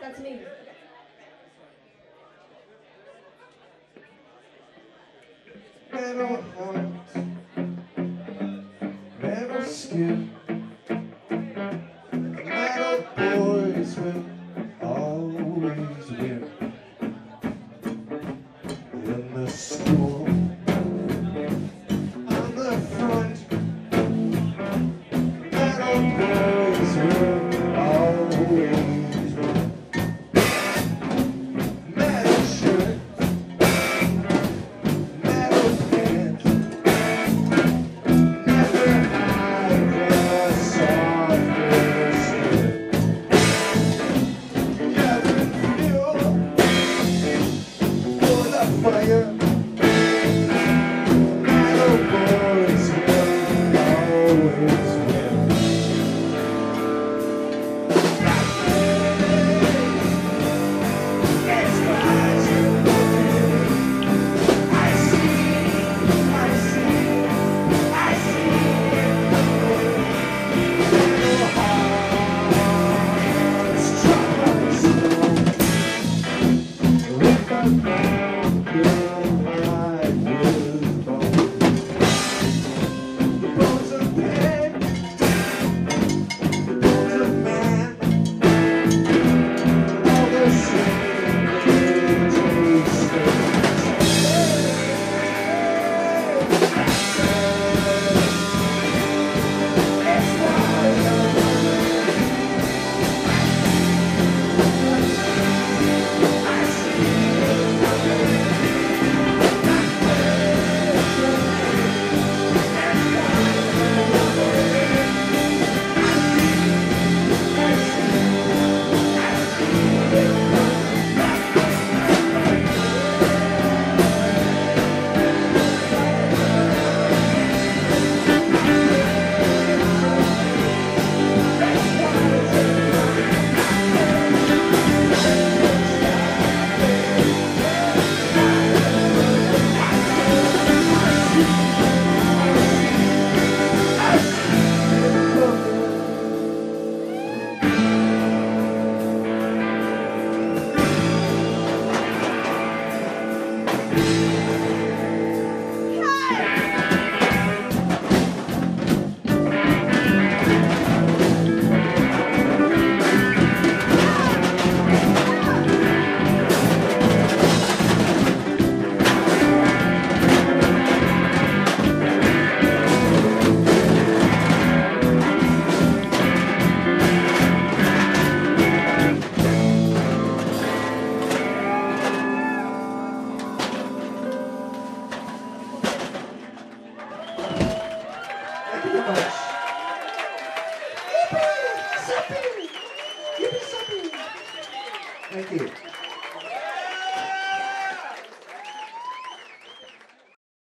That's me. Metal hunt, metal skin. dia you much. Yippee! Yippee! Thank you.